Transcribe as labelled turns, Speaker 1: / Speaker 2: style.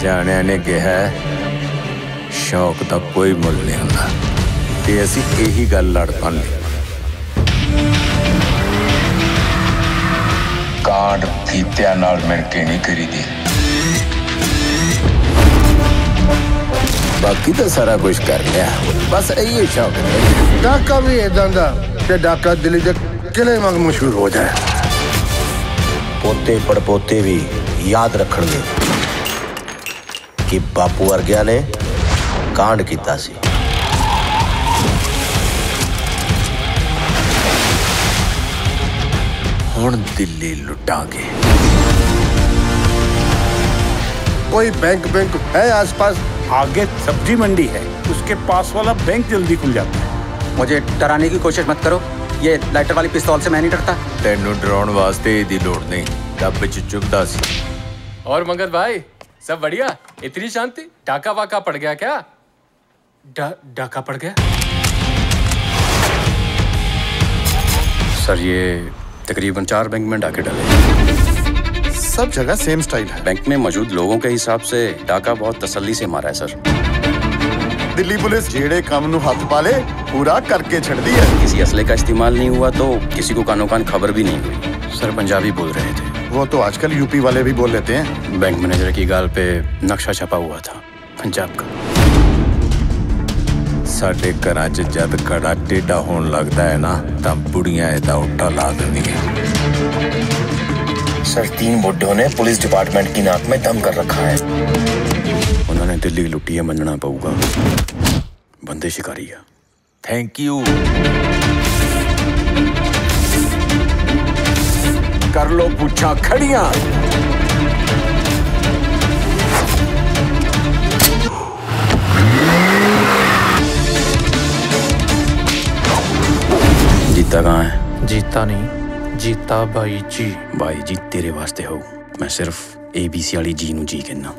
Speaker 1: ਸਿਆਣਿਆਂ ਨੇ ਕਿਹਾ ਸ਼ੌਕ ਦਾ ਕੋਈ ਮੁੱਲ ਨਹੀਂ ਹੁੰਦਾ। ਤੇ ਅਸੀਂ ਇਹੀ ਗੱਲ ਲੜ ਪਾਂਦੇ ਕਾਂਡ ਫੀਤਿਆਂ ਨਾਲ ਮਿਲ ਕੇ ਨਹੀਂ ਕਰੀਦੀ। ਬਾਕੀ ਤਾਂ ਸਾਰਾ ਕੁਝ ਕਰ ਲਿਆ। ਬਸ ਇਹੀ ਸ਼ੌਕ ਹੈ।
Speaker 2: ਡਾਕਾ ਵੀ ਇਦਾਂ ਦਾ ਡਾਕਾ ਦਿੱਲੀ ਦੇ ਕਿਲੇ ਵਾਂਗ ਮਸ਼ਹੂਰ ਹੋ ਜਾਏ।
Speaker 3: ਪੋਤੇ ਪੜਪੋਤੇ ਵੀ ਯਾਦ ਰੱਖਣਗੇ। ਕਿ ਬਾਪੂ ਵਰਗਿਆਂ ਨੇ ਕਾਂਡ ਕੀਤਾ ਸੀ
Speaker 1: ਹੁਣ ਦਿੱਲੀ ਲੁੱਟਾਂਗੇ
Speaker 2: कोई बैंक बैंक है आसपास
Speaker 4: आगे सब्जी मंडी है उसके पास वाला बैंक जल्दी खुल जाता है
Speaker 5: मुझे डराने की कोशिश मत करो ये लाइटर वाली पिस्तौल से मैं नहीं डरता
Speaker 1: ਤੈਨੂੰ ਡਰਾਉਣ ਵਾਸਤੇ ਇਹਦੀ ਲੋੜ ਨਹੀਂ ਡੱਬ ਚ ਚੁੱਭਦਾ ਸੀ
Speaker 6: और मगध भाई सब बढ़िया? इतनी शांति? डाका वाका पड़ गया क्या?
Speaker 4: डा, डाका पड़ गया?
Speaker 7: सर ये तकरीबन चार बैंक में डाके डाले।
Speaker 8: सब जगह सेम स्टाइल है।
Speaker 7: बैंक में मौजूद लोगों के हिसाब से डाका बहुत तसल्ली से मारा है सर।
Speaker 8: दिल्ली पुलिस जेड़े काम नु हाथ पाले पूरा करके छड़दी है।
Speaker 7: किसी असले का इस्तेमाल नहीं हुआ तो किसी को कानो कान खबर भी नहीं हुई। सर पंजाबी बोल रहे थे।
Speaker 8: वो तो आजकल यूपी वाले भी बोल लेते हैं
Speaker 7: बैंक मैनेजर की गाल पे नक्शा छपा हुआ था पंजाब का
Speaker 1: ਸਾਡੇ ਘਰਾਂ 'ਚ ਜਦ ਕੜਾ ਟੇਢਾ ਹੋਣ ਲੱਗਦਾ ਹੈ ਨਾ ਤਾਂ ਬੁੜੀਆਂ ਇਹਦਾ ਉੱਟਾ ਲਾ ਦਿੰਦੀਆਂ
Speaker 3: सर तीन बुड्ढों ने पुलिस डिपार्टमेंट की नाक में दम कर रखा है
Speaker 7: उन्होंने दिल्ली लुटी है मनना पऊगा बंदे शिकारी है
Speaker 1: ਥੈਂਕ ਯੂ ਕਰ ਲੋ ਪੁੱਛਾਂ ਖੜੀਆਂ
Speaker 7: जीता कहाँ है
Speaker 9: जीता नहीं जीता भाई जी
Speaker 7: भाई जी तेरे वास्ते हो मैं सिर्फ एबीसी वाली जी नु जी कहना